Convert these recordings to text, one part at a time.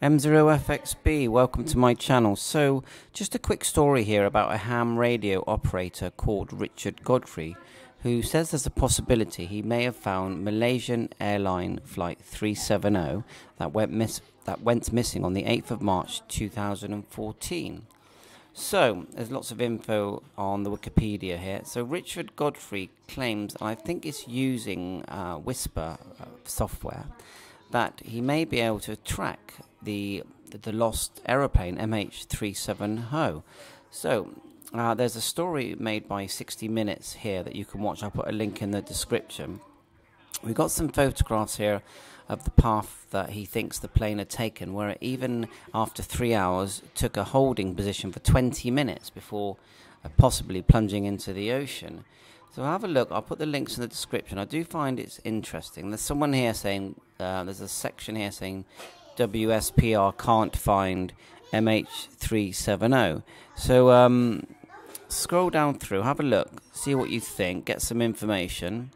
M0FXB, welcome to my channel. So, just a quick story here about a ham radio operator called Richard Godfrey, who says there's a possibility he may have found Malaysian airline flight 370 that went, miss- that went missing on the 8th of March 2014. So, there's lots of info on the Wikipedia here. So, Richard Godfrey claims, and I think it's using uh, WSPR uh, software, that he may be able to track the the lost aeroplane MH370. So uh, there's a story made by 60 Minutes here that you can watch. I'll put a link in the description. We've got some photographs here of the path that he thinks the plane had taken, where even after three hours took a holding position for 20 minutes before uh, possibly plunging into the ocean. So have a look. I'll put the links in the description. I do find it's interesting. There's someone here saying uh, there's a section here saying WSPR can't find MH370. So um, scroll down through, have a look, see what you think, get some information.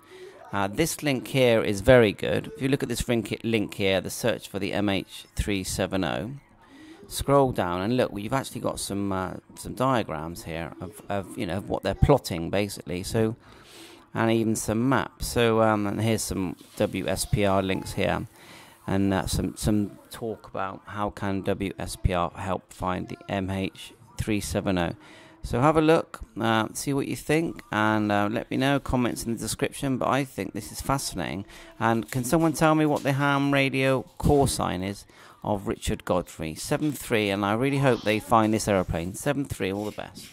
Uh, this link here is very good. If you look at this link here, the search for the MH370, scroll down and look. You've actually got some uh, some diagrams here of, of you know of what they're plotting basically. So and even some maps. So um, and here's some WSPR links here and uh, some some talk about how can WSPR help find the MH370. So have a look, uh, see what you think, and uh, let me know. Comments in the description. But I think this is fascinating. And can someone tell me what the ham radio call sign is of Richard Godfrey? Seven three, and I really hope they find this aeroplane. Seven three. All the best.